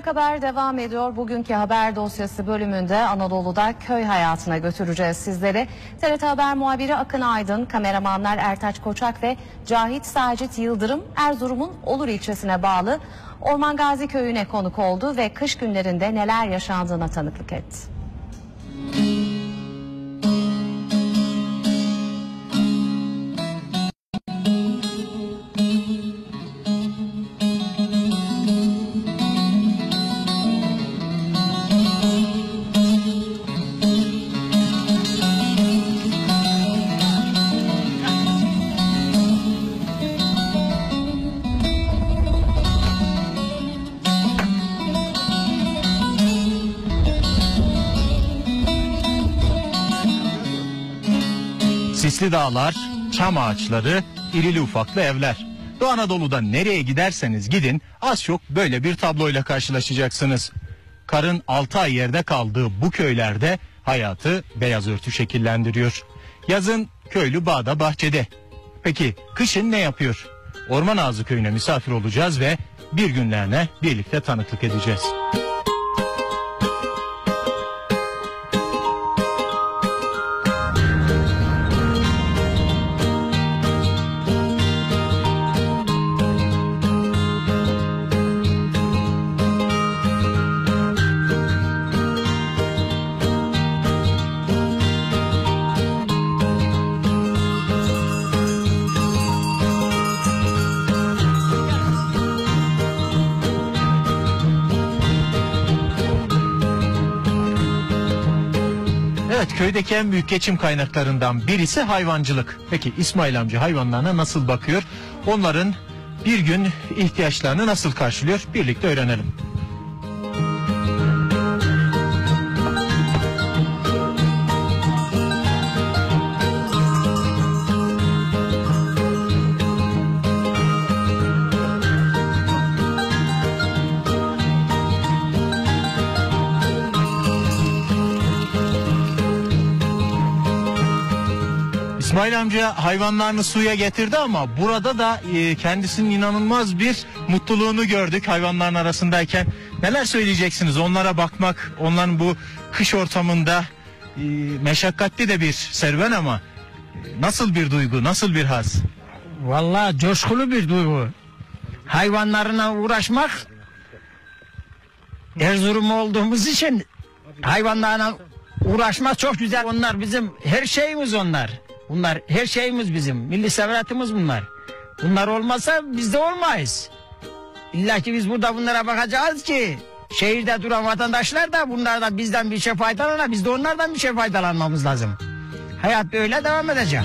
Gelecek Haber devam ediyor. Bugünkü haber dosyası bölümünde Anadolu'da köy hayatına götüreceğiz sizleri. TRT Haber muhabiri Akın Aydın, kameramanlar Ertaç Koçak ve Cahit Sacit Yıldırım Erzurum'un Olur ilçesine bağlı Orman Gazi Köyü'ne konuk oldu ve kış günlerinde neler yaşandığına tanıklık etti. Sisli dağlar, çam ağaçları, irili ufaklı evler. Doğu Anadolu'da nereye giderseniz gidin az çok böyle bir tabloyla karşılaşacaksınız. Karın 6 ay yerde kaldığı bu köylerde hayatı beyaz örtü şekillendiriyor. Yazın köylü bağda bahçede. Peki kışın ne yapıyor? Orman Ağzı köyüne misafir olacağız ve bir günlerine birlikte tanıklık edeceğiz. Evet köydeki en büyük geçim kaynaklarından birisi hayvancılık. Peki İsmail amca hayvanlarına nasıl bakıyor? Onların bir gün ihtiyaçlarını nasıl karşılıyor? Birlikte öğrenelim. İsmail amca hayvanlarını suya getirdi ama burada da e, kendisinin inanılmaz bir mutluluğunu gördük hayvanların arasındayken. Neler söyleyeceksiniz onlara bakmak, onların bu kış ortamında e, meşakkatli de bir serüven ama e, nasıl bir duygu, nasıl bir haz? Vallahi coşkulu bir duygu. Hayvanlarına uğraşmak Erzurum olduğumuz için hayvanlarına uğraşmak çok güzel. Onlar bizim her şeyimiz onlar. Bunlar her şeyimiz bizim. Milli sevretimiz bunlar. Bunlar olmasa biz de olmayız. İlla ki biz burada bunlara bakacağız ki şehirde duran vatandaşlar da bunlar da bizden bir şey faydalanır. Biz de onlardan bir şey faydalanmamız lazım. Hayat böyle devam edecek.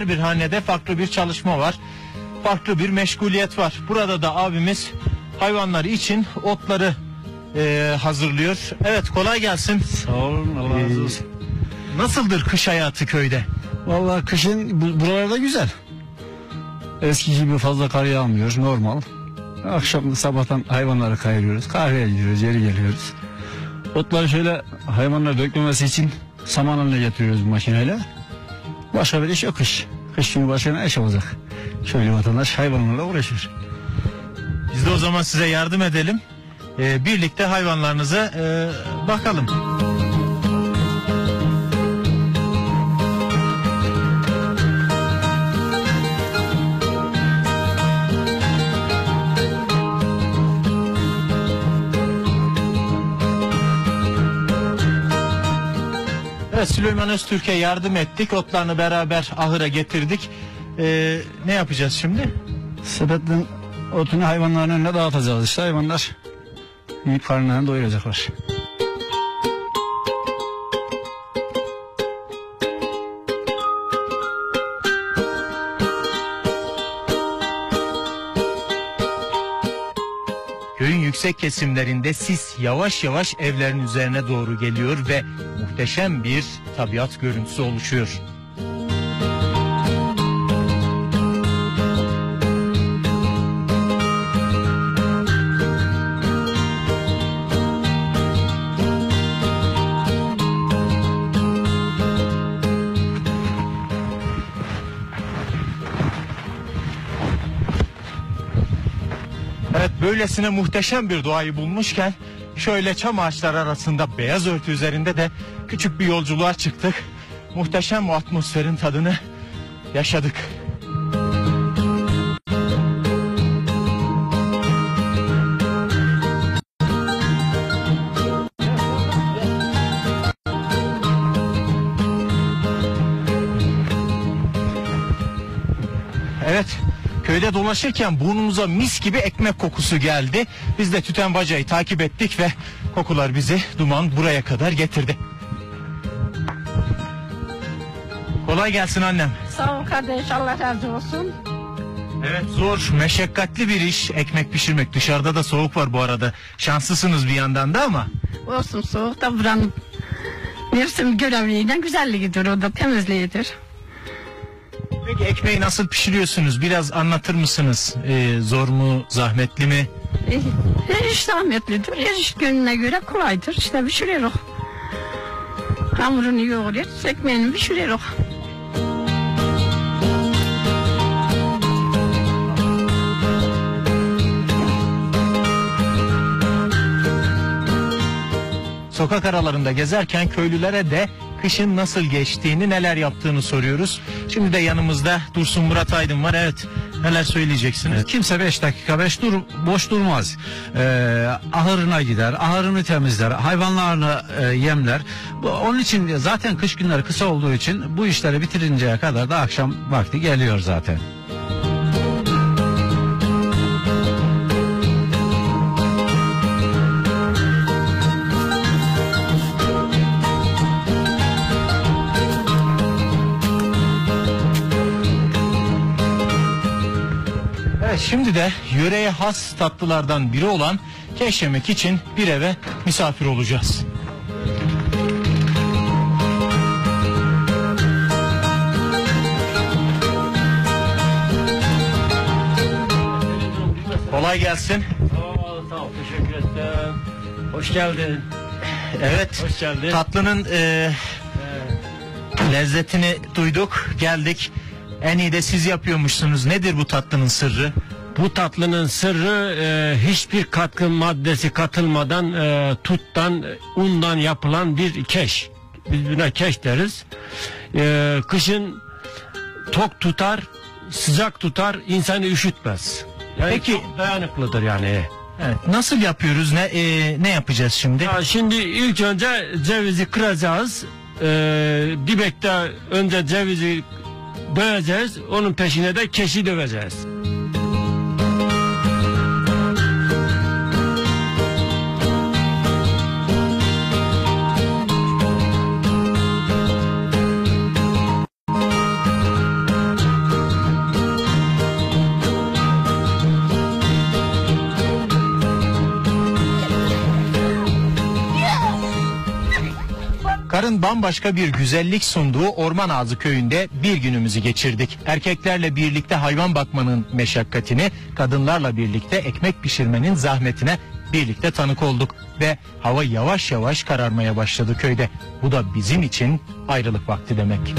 Her bir hanede farklı bir çalışma var. Farklı bir meşguliyet var. Burada da abimiz hayvanları için otları e, hazırlıyor. Evet kolay gelsin. Sağ olun Allah razı olsun. Nasıldır kış hayatı köyde? Vallahi kışın bu, buralarda güzel. Eski gibi fazla kar yağmıyor normal. Akşam sabahtan hayvanları kayırıyoruz. Kahveye gidiyoruz, geri geliyoruz. Otları şöyle hayvanlar dökmemesi için saman haline getiriyoruz makineyle. Başka bir iş yok kış. Kış günü başka ne iş olacak? Köylü vatandaş hayvanlarla uğraşıyor. Biz de o zaman size yardım edelim. E, birlikte hayvanlarınıza e, bakalım. Süleyman Öztürk'e yardım ettik. Otlarını beraber ahıra getirdik. E, ne yapacağız şimdi? Sepetten otunu hayvanların önüne dağıtacağız işte hayvanlar. Yiyip karnlarını doyuracaklar. Köyün yüksek kesimlerinde sis yavaş yavaş evlerin üzerine doğru geliyor ve muhteşem bir tabiat görüntüsü oluşuyor. Böylesine muhteşem bir doğayı bulmuşken şöyle çam ağaçları arasında beyaz örtü üzerinde de küçük bir yolculuğa çıktık. Muhteşem o atmosferin tadını yaşadık. Evet köyde dolaşırken burnumuza mis gibi ekmek kokusu geldi. Biz de tüten bacayı takip ettik ve kokular bizi duman buraya kadar getirdi. Kolay gelsin annem. Sağ ol kardeş Allah razı olsun. Evet zor, meşakkatli bir iş ekmek pişirmek. Dışarıda da soğuk var bu arada. Şanslısınız bir yandan da ama. Olsun soğuk da buranın Mersin görevliğiyle güzelliğidir o da temizliğidir. Peki ekmeği nasıl pişiriyorsunuz? Biraz anlatır mısınız? Ee, zor mu, zahmetli mi? Her iş zahmetlidir. Her iş gönlüne göre kolaydır. İşte pişiriyoruz. Hamurunu yoğuruyoruz. Ekmeğini pişiriyoruz. Sokak aralarında gezerken köylülere de kışın nasıl geçtiğini, neler yaptığını soruyoruz. Şimdi de yanımızda Dursun Murat Aydın var. Evet, neler söyleyeceksiniz? Kimse 5 dakika 5 dur boş durmaz. Ee, ahırına gider, ahırını temizler, hayvanlarını e, yemler. Bu, onun için zaten kış günleri kısa olduğu için bu işleri bitirinceye kadar da akşam vakti geliyor zaten. Şimdi de yöreye has tatlılardan biri olan keş yemek için bir eve misafir olacağız. Kolay gelsin. Sağ ol, teşekkür ederim. Hoş geldin. Evet. Hoş geldin. Tatlının e, lezzetini duyduk, geldik. En iyi de siz yapıyormuşsunuz. Nedir bu tatlının sırrı? Bu tatlının sırrı e, hiçbir katkı maddesi katılmadan e, tuttan, undan yapılan bir keş. Biz buna keş deriz. E, kışın tok tutar, sıcak tutar, insanı üşütmez. Yani Peki- çok dayanıklıdır yani. Evet. Nasıl yapıyoruz? Ne e, ne yapacağız şimdi? Ya şimdi ilk önce cevizi kıracağız. E, dibekte önce cevizi döveceğiz. Onun peşine de keşi döveceğiz. Karın bambaşka bir güzellik sunduğu Orman Ağzı köyünde bir günümüzü geçirdik. Erkeklerle birlikte hayvan bakmanın meşakkatini, kadınlarla birlikte ekmek pişirmenin zahmetine birlikte tanık olduk ve hava yavaş yavaş kararmaya başladı köyde. Bu da bizim için ayrılık vakti demek.